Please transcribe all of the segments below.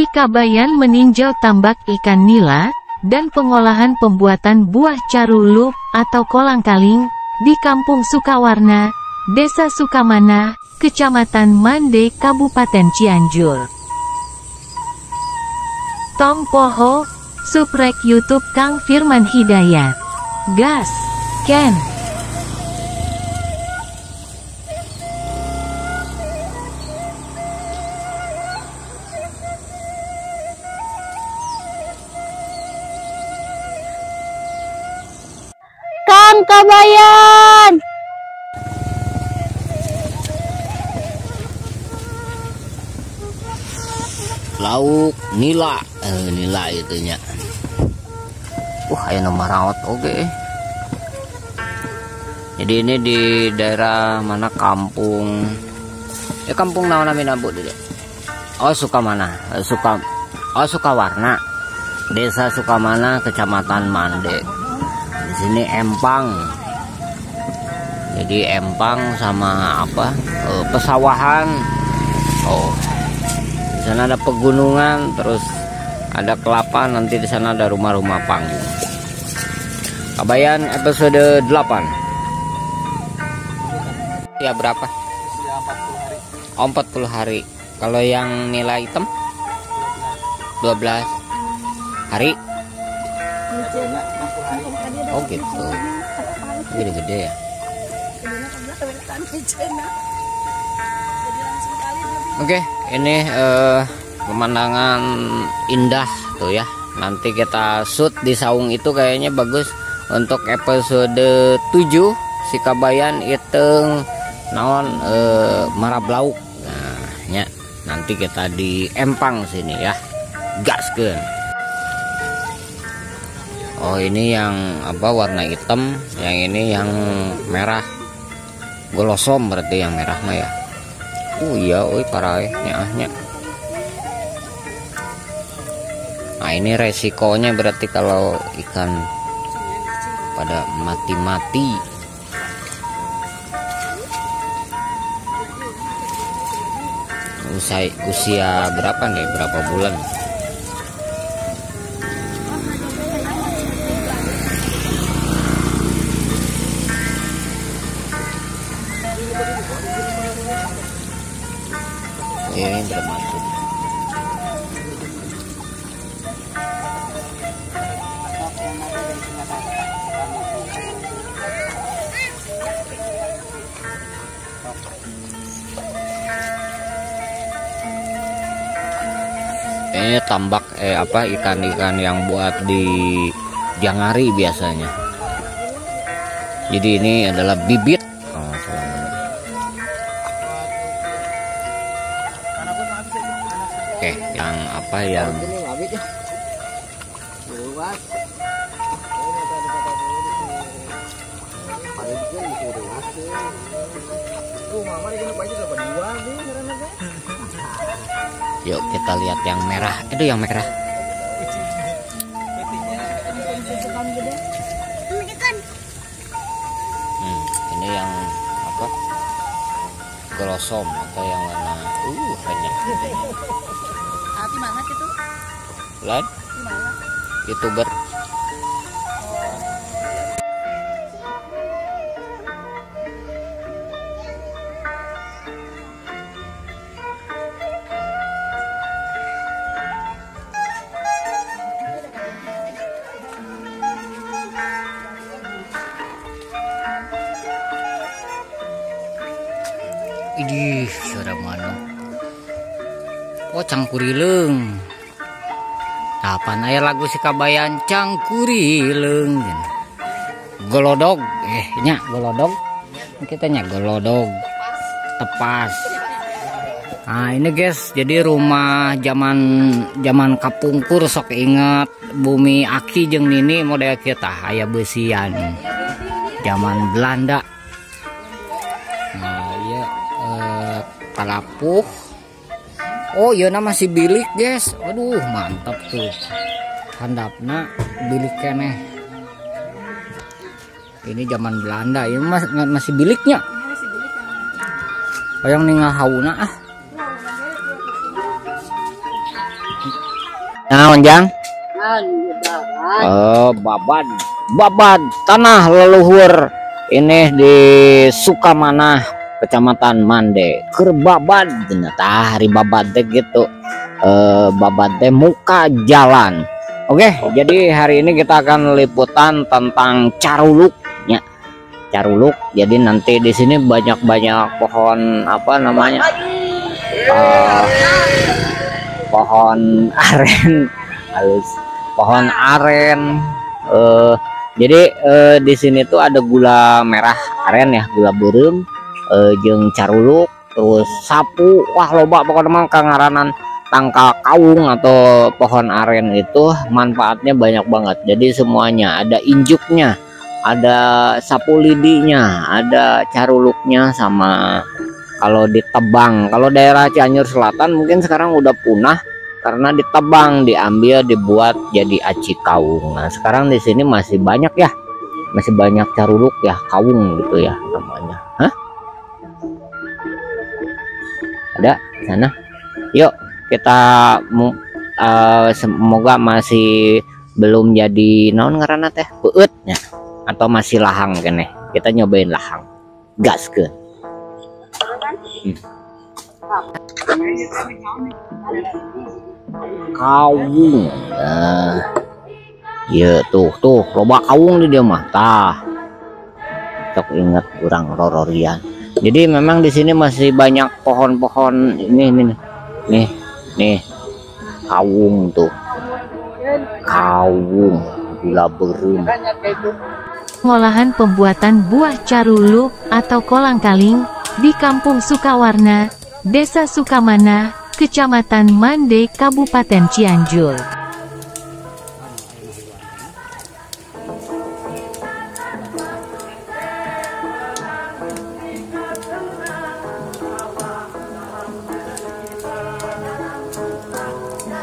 Si Kabayan meninjau tambak ikan nila, dan pengolahan pembuatan buah carulup atau kolang-kaling, di Kampung Sukawarna, Desa Sukamana, Kecamatan Mande, Kabupaten Cianjur. Tom Poho, Subrek YouTube Kang Firman Hidayat. Gas, Ken. Kang Kabayan. lauk nila. Eh, nila itunya. Wah ayo nomor raut oke. Jadi ini di daerah mana? Kampung. Ya kampung naon namin abu dede oh suka mana? Eh, suka oh suka warna. Desa Sukamana kecamatan Mande di sini empang. Jadi empang sama apa? Eh, pesawahan. Oh. Di sana ada pegunungan terus ada kelapa nanti di sana ada rumah-rumah panggung. Kabayan episode 8 ya berapa? Oh, 40 hari. Kalau yang nilai hitam? 12 hari oh gitu gede-gede ya Oke, ini eh, pemandangan indah tuh ya. Nanti kita shoot di saung itu kayaknya bagus untuk episode 7 si Kabayan iteng naon eh, marablauk. Nah, ya. Nanti kita di Empang sini ya. Gaskeun. Oh, ini yang apa warna hitam, yang ini yang merah. Golosom berarti yang merah mah ya. Oh iya, oi parah nya Nah ini resikonya berarti kalau ikan pada mati-mati. Usai usia berapa nih? Berapa bulan? Ini. Ini tambak eh apa ikan-ikan yang buat di jangari biasanya. Jadi ini adalah bibit. Apa yang Yuk kita lihat yang merah. Itu yang merah. Hmm, ini yang apa? Golosom atau yang warna uh banyak. Di mana gitu? Lan, Di mana? youtuber. Idih, suara mana? Oh, cangkurileng. Kapan aya lagu si Kabayan cangkurileng? Golodog, eh nya golodog. Kita nya golodog. Tepas. Nah ini guys, jadi rumah zaman zaman kapungkur sok ingat bumi aki jeung nini model kita aya besian zaman Belanda. Nah iya eh, palapuh Oh iya nama si bilik guys Aduh mantap tuh. Handapna bilik keneh. Ini zaman Belanda Ini mas, masih biliknya? Yang ningal hauna ah. Nah, Jang. Oh, babad. Babad tanah leluhur. Ini di Sukamana, Kecamatan Mande. Kerbabad ternyata hari babad gitu. Eh babad muka jalan. Oke, jadi hari ini kita akan liputan tentang caruluk ya. Caruluk. Jadi nanti di sini banyak-banyak pohon apa namanya? Eh, pohon aren halus pohon aren eh jadi eh, di sini tuh ada gula merah aren ya gula berem eh, jeng caruluk terus sapu wah loba pokoknya mah kangaranan tangkal kaung atau pohon aren itu manfaatnya banyak banget. Jadi semuanya ada injuknya ada sapu lidinya ada caruluknya sama kalau ditebang kalau daerah Cianjur Selatan mungkin sekarang udah punah karena ditebang diambil dibuat jadi aci kaung. Nah sekarang di sini masih banyak ya masih banyak caruluk ya kaung gitu ya namanya Ada sana. Yuk kita uh, semoga masih belum jadi naon ngarana teh? Beut ya atau masih lahang kene kita nyobain lahang. Gas ke. Kawung. Nah ya tuh tuh loba kawung di dia mah. Tah. Cok ingat kurang rororian jadi memang di sini masih banyak pohon-pohon ini nih nih nih. Kawung tuh. Kawung. Gula berum Pengolahan pembuatan buah caruluk atau kolang-kaling di Kampung Sukawarna, Desa Sukamana, Kecamatan Mande, Kabupaten Cianjur.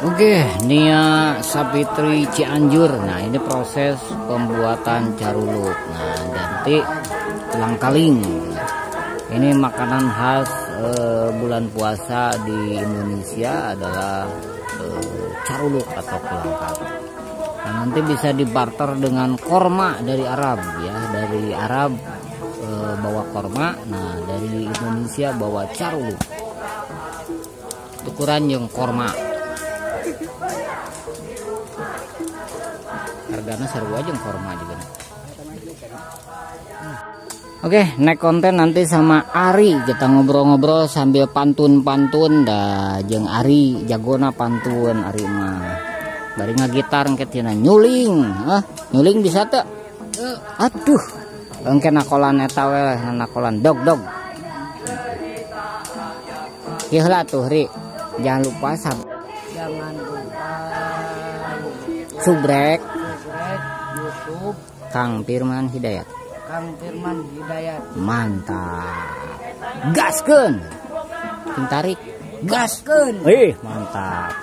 Oke, Nia Sapitri Cianjur. Nah, ini proses pembuatan caruluk. Nah, nanti langkaling. Ini makanan khas eh, bulan puasa di Indonesia adalah eh, caruluk atau kelangkaling. Nah, nanti bisa dibarter dengan korma dari Arab ya, dari Arab eh, bawa korma. Nah, dari Indonesia bawa caruluk. Tukuran yang korma. Harganya seru aja korma juga Oke, naik konten nanti sama Ari kita ngobrol-ngobrol sambil pantun-pantun dah jeng Ari jagona pantun Ari mah. Bari ngagitar engke tina nyuling, ah nyuling bisa tuh. Aduh. Engke nakolan eta we nakolan dog dog. Kieu tuh Ri. Jangan lupa sab. Jangan lupa Subrek Kang Firman Hidayat. Kang Firman Hidayat. Mantap. Gaskeun. Ting tarik. Gaskeun. Wih, mantap.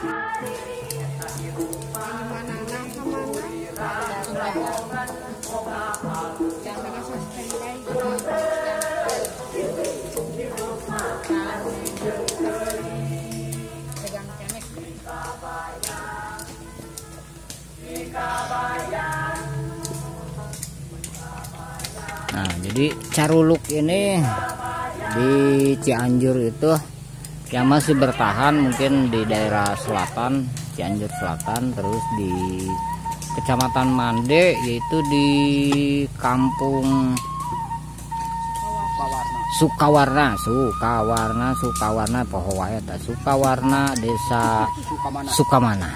Nah, jadi caruluk ini di Cianjur itu yang masih bertahan mungkin di daerah selatan, Cianjur Selatan, terus di Kecamatan Mande yaitu di Kampung Sukawarna, Sukawarna, Sukawarna, Pohowaya, Sukawarna, Desa Sukamana.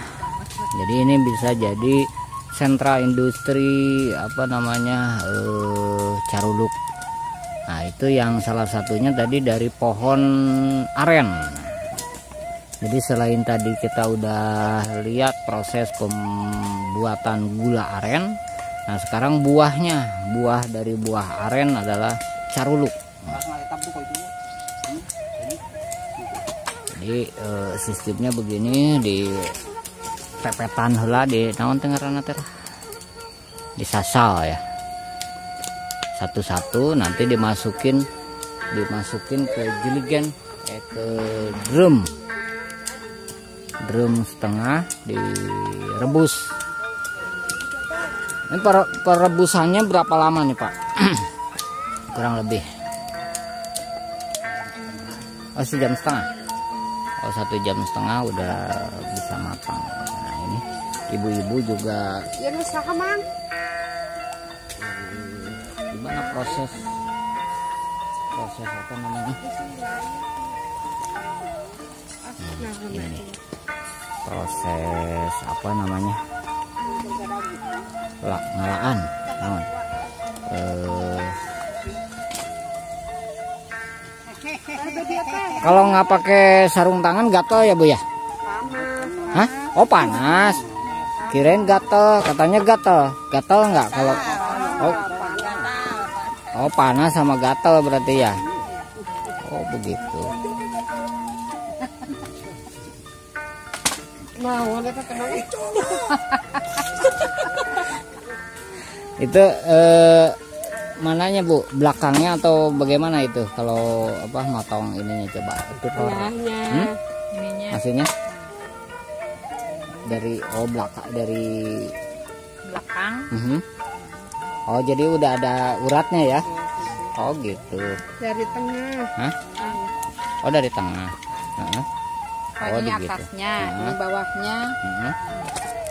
Jadi ini bisa jadi sentra industri apa namanya eh, caruluk. Nah itu yang salah satunya tadi dari pohon aren. Jadi selain tadi kita udah lihat proses pembuatan gula aren nah sekarang buahnya buah dari buah aren adalah caruluk. Jadi eh, sistemnya begini di pepetan hela di naon tengah teh disasal ya satu-satu nanti dimasukin dimasukin ke jeligen eh, ke drum. Drum setengah direbus. Ini per perebusannya berapa lama nih pak? Kurang lebih. Oh sejam setengah. Oh satu jam setengah udah bisa matang. Nah ini ibu-ibu juga Ya gimana proses. Proses apa namanya? Ini proses apa namanya? Lak, ngalaan naon? Eh, kalau nggak pakai sarung tangan gatel ya bu ya? Hah? Oh panas. Kirain gatel. Katanya gatel. Gatel nggak kalau oh oh panas sama gatel berarti ya oh begitu kenal itu. itu eh, mananya bu belakangnya atau bagaimana itu kalau apa motong ininya coba itu Tengahnya. Hmm? Ininya maksudnya dari oh belakang dari belakang. Mhm. Oh jadi udah ada uratnya ya oh gitu Dari tengah. Hah? oh dari tengah Heeh. Oh, Oh, ini begitu. atasnya, Nah. ini bawahnya. Mhm.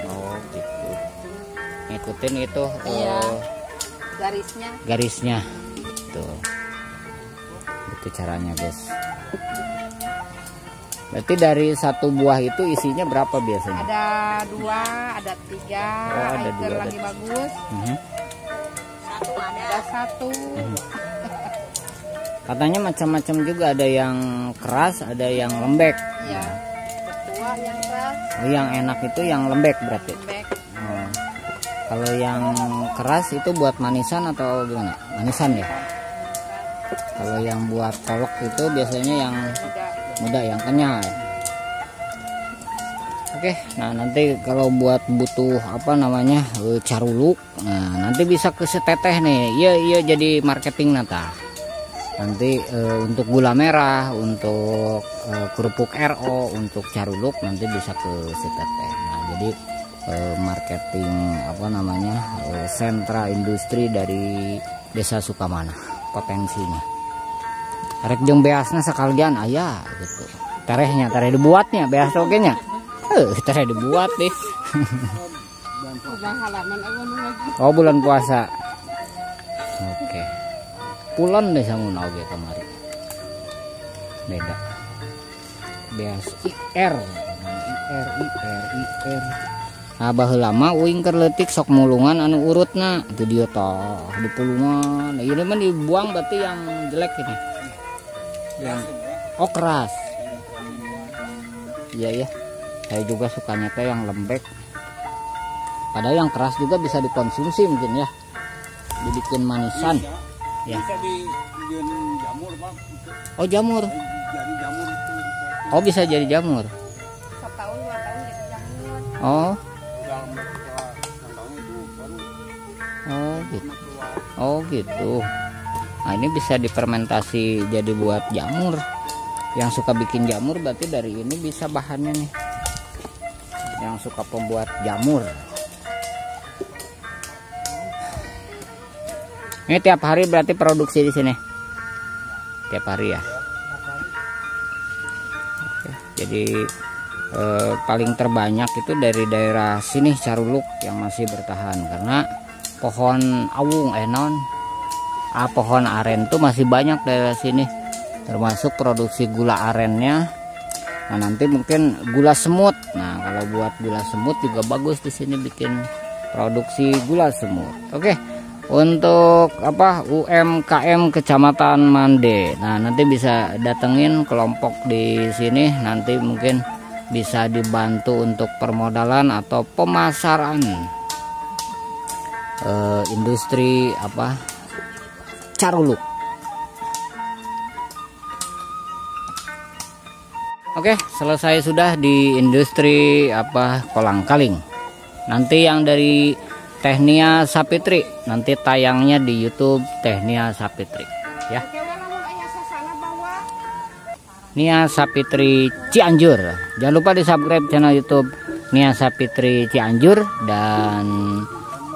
oh gitu ngikutin itu Iya. eh, Garisnya garisnya tuh itu caranya guys berarti dari satu buah itu isinya berapa biasanya ada dua, ada tiga. Oh, ada dua, ada lagi bagus. Satu ada. Satu. katanya macam-macam juga ada yang keras ada yang lembek Iya. Tua yang keras, Oh, yang enak itu yang lembek berarti lembek. Oh. kalau yang keras itu buat manisan atau gimana manisan ya kalau yang buat kolok itu biasanya yang muda yang kenyal ya. Oke, nah nanti kalau buat butuh apa namanya eh, caruluk, nah nanti bisa ke seteteh nih. Iya iya jadi marketing nata. Nanti eh, untuk gula merah, untuk eh, kerupuk RO, untuk caruluk nanti bisa ke seteteh. Nah jadi eh, marketing apa namanya eh, sentra industri dari desa Sukamana potensinya. Rek jeung beasna sekalian aya gitu. Terehnya, tereh dibuatnya, beas oge Eh, dibuat halaman aku nu lagi. Oh, bulan puasa. Oke. Pulan deh sangun oge kamari. Beda. Beas IR. IR IR IR. Baheula mah uing keur leutik sok mulungan anu urutna. Itu dia toh di pulungan. Nah, ini mah dibuang berarti yang jelek ini. Yang oh keras. Iya ya. Saya juga sukanya teh yang lembek. Padahal yang keras juga bisa dikonsumsi mungkin ya. Dibikin manisan. Ya. bisa jamur pak Oh jamur. jadi jamur itu bisa Oh bisa jadi jamur. Setahun dua tahun jadi jamur. Oh, oh gitu. Oh gitu. Nah ini bisa difermentasi jadi buat jamur. Yang suka bikin jamur berarti dari ini bisa bahannya nih. Yang suka pembuat jamur. Ini tiap hari berarti produksi di sini. Tiap hari ya. Oke, jadi eh, paling terbanyak itu dari daerah sini Caruluk yang masih bertahan karena pohon awung eh ah, pohon aren tuh masih banyak daerah sini termasuk produksi gula arennya nah nanti mungkin gula semut nah kalau buat gula semut juga bagus di sini bikin produksi gula semut. Oke untuk apa UMKM Kecamatan Mande. Nah nanti bisa datengin kelompok di sini. Nanti mungkin bisa dibantu untuk permodalan atau pemasaran eh, industri apa? Caruluk. Oke, selesai sudah di industri apa kolang kaling. Nanti yang dari Tehnia Sapitri nanti tayangnya di YouTube Tehnia Sapitri ya. Nia Sapitri Cianjur. Jangan lupa di subscribe channel YouTube Nia Sapitri Cianjur dan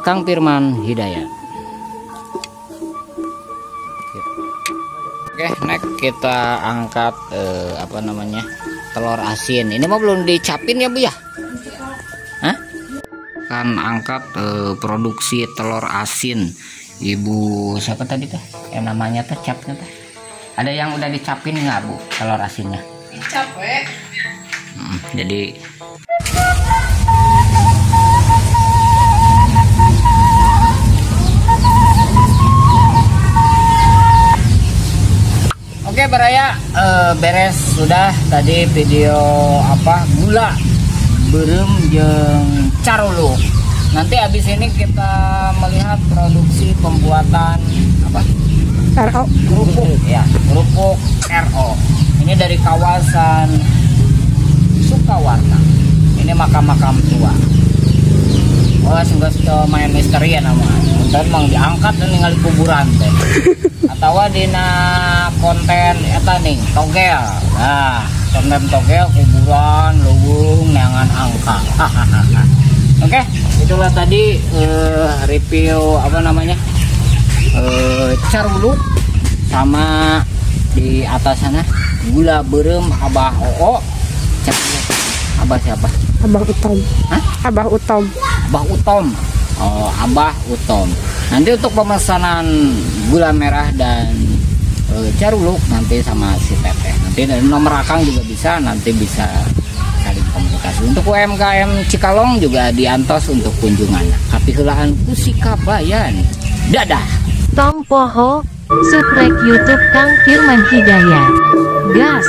Kang Firman Hidayat. Oke, next kita angkat eh, apa namanya telur asin. Ini mah belum dicapin ya bu ya? Hah? Kan angkat eh, produksi telur asin. Ibu siapa tadi teh? Yang namanya teh capnya teh? Ada yang udah dicapin nggak bu telur asinnya? Capek. Hmm, jadi Oke Baraya eh, beres sudah tadi video apa gula berem jeng carulu. Nanti habis ini kita melihat produksi pembuatan apa? RO. kerupuk ya kerupuk RO ini dari kawasan Sukawarna ini makam-makam tua Wah, sehingga sudah main misteri ya nama. Dan mang diangkat dan ningali kuburan teh. Atau dina konten eta nih togel. Nah, konten togel kuburan, luwung, neangan angka. Oke, itulah tadi eh, review apa namanya? eh carulu sama di atas sana gula berem abah oo abah siapa Abah Utom. Hah? Abah Utom. abah utom oh abah utom. Nanti untuk pemesanan gula merah dan eh, carulu nanti sama si teteh. Nanti dari nomor akang juga bisa nanti bisa saling komunikasi. Untuk UMKM Cikalong juga diantos untuk kunjungan. Kapihulaan kusika bayan dadah. Tom Poho, subscribe YouTube Kang Firman Hidayat. Gas,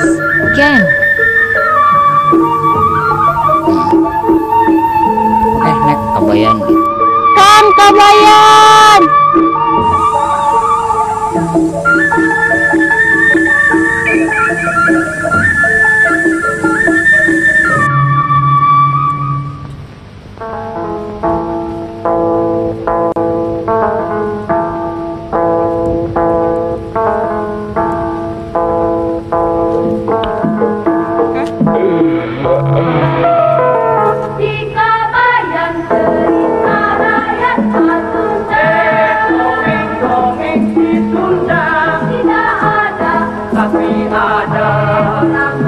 Ken. eh nek kabayan. gitu Kan Tapi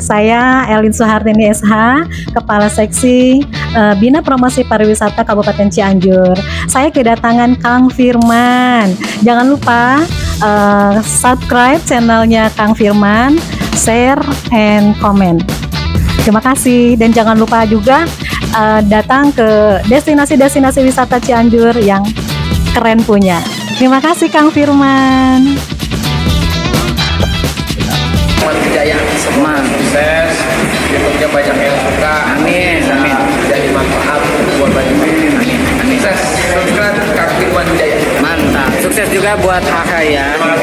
saya Elin Suhartini SH, Kepala Seksi eh, Bina Promosi Pariwisata Kabupaten Cianjur. Saya kedatangan Kang Firman. Jangan lupa eh, subscribe channelnya Kang Firman, share and comment. Terima kasih dan jangan lupa juga eh, datang ke destinasi-destinasi wisata Cianjur yang keren punya. Terima kasih Kang Firman. Jaya Seman. Sukses YouTube-nya banyak yang suka Amin, amin. jadi manfaat buat banyak amin amin sukses subscribe Kang Firman Jaya Mantap. Sukses juga buat Aha ya. terima kasih